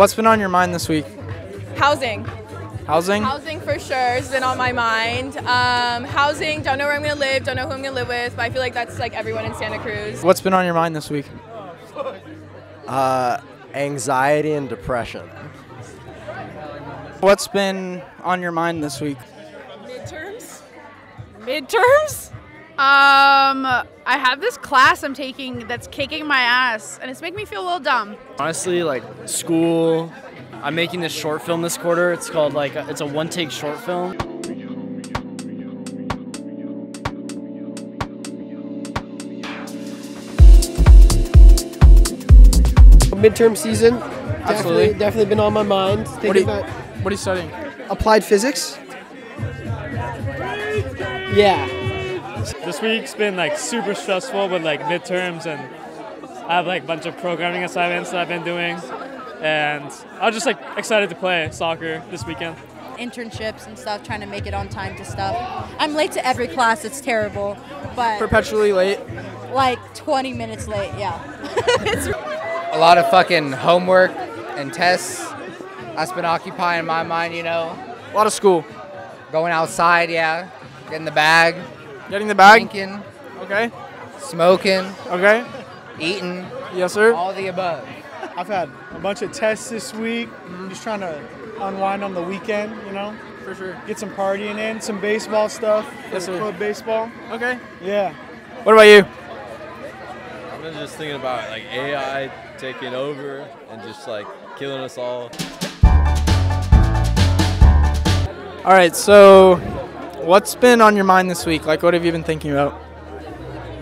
What's been on your mind this week? Housing. Housing? Housing for sure has been on my mind. Um, housing, don't know where I'm gonna live, don't know who I'm gonna live with, but I feel like that's like everyone in Santa Cruz. What's been on your mind this week? Uh, anxiety and depression. What's been on your mind this week? Midterms? Midterms? Um, I have this class I'm taking that's kicking my ass, and it's making me feel a little dumb. Honestly, like school. I'm making this short film this quarter. It's called like it's a one-take short film. midterm season. Absolutely. Definitely, definitely been on my mind. What are, you, about what are you studying? applied physics. Yeah. This week's been like super stressful with like midterms and I have like a bunch of programming assignments that I've been doing and I'm just like excited to play soccer this weekend. internships and stuff, trying to make it on time to stuff. I'm late to every class, it's terrible, but Perpetually late. like 20 minutes late, yeah. a lot of fucking homework and tests. That's been occupying my mind, you know. A lot of school. Going outside, yeah. Getting the bag. Getting the bag? Drinking. Okay. Smoking. Okay. Eating. Yes, sir. All the above. I've had a bunch of tests this week. Mm-hmm. Just trying to unwind on the weekend, you know. For sure. Get some partying in, some baseball stuff. Yes, sir. Club baseball. Okay. Yeah. What about you? I've been just thinking about like AI taking over and just like killing us all. All right, so what's been on your mind this week? Like, what have you been thinking about?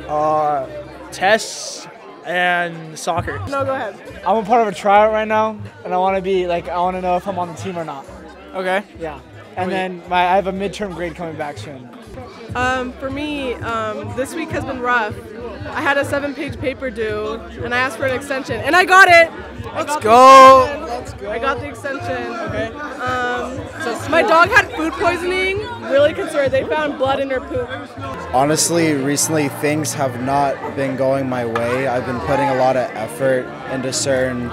Uh, tests and soccer. No, go ahead. I'm a part of a tryout right now and I want to be like I want to know if I'm on the team or not. Okay. Yeah. And then my I have a midterm grade coming back soon. Um, for me, um, this week has been rough. I had a seven-page paper due, and I asked for an extension, and I got it. Let's got go. Let's go. I got the extension. Okay. My dog had food poisoning. Really concerned. They found blood in her poop. Honestly, recently things have not been going my way. I've been putting a lot of effort into certain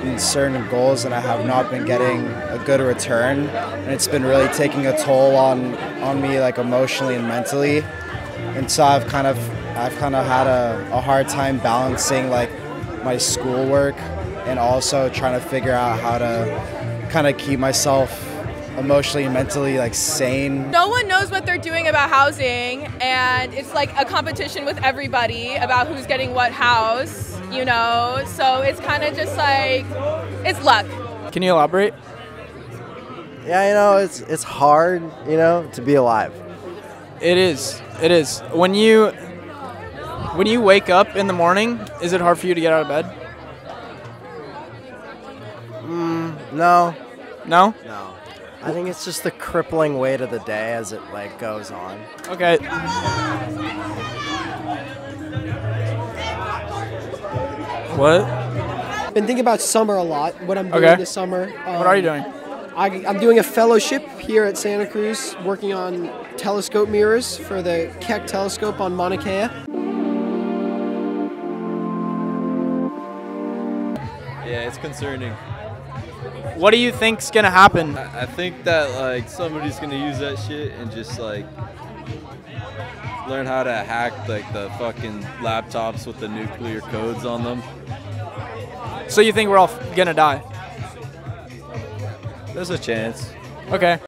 in certain goals and I have not been getting a good return and it's been really taking a toll on on me like emotionally and mentally. And so I've kind of I've kind of had a, a hard time balancing like my schoolwork and also trying to figure out how to kind of keep myself emotionally and mentally like sane No one knows what they're doing about housing, and it's like a competition with everybody about who's getting what house, you know? So it's kind of just like, it's luck. Can you elaborate? Yeah, you know, it's it's hard, you know, to be alive. It is. It is. When you when you wake up in the morning, is it hard for you to get out of bed? Mm, no, No? no. I think it's just the crippling weight of the day as it like goes on. Okay. What? Been thinking about summer a lot. What I'm doing Okay. this summer. What are you Um, doing? I, I'm doing a fellowship here at Santa Cruz, working on telescope mirrors for the Keck telescope on Mauna Kea. Yeah, it's concerning. What do you think's gonna happen? I think that like somebody's gonna use that shit and just like learn how to hack like the fucking laptops with the nuclear codes on them. So you think we're all f- gonna die? There's a chance. Okay.